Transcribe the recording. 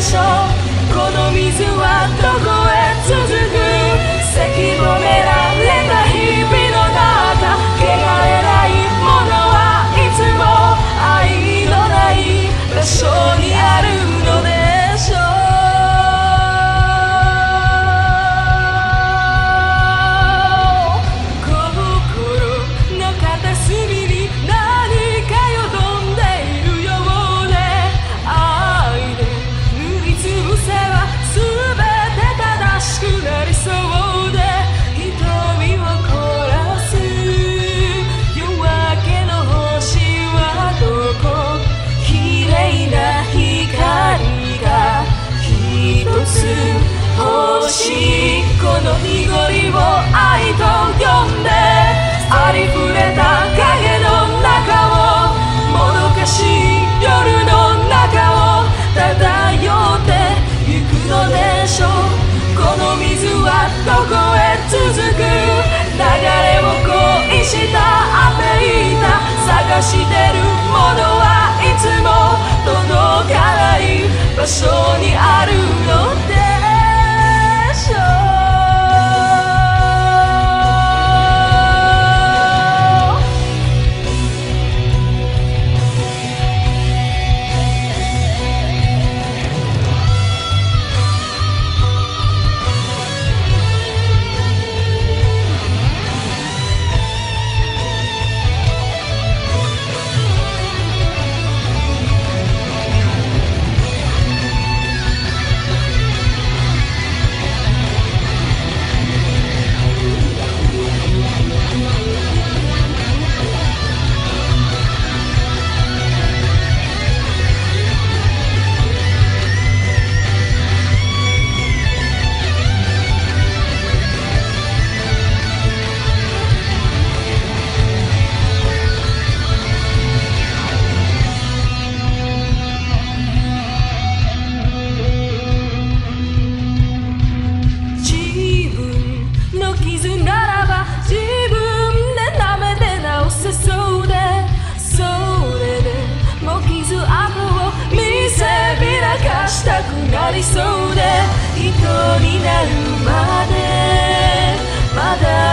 ましょう。この水はどこ濁りを愛と呼んでありふれたありそうで人になるまで。まだ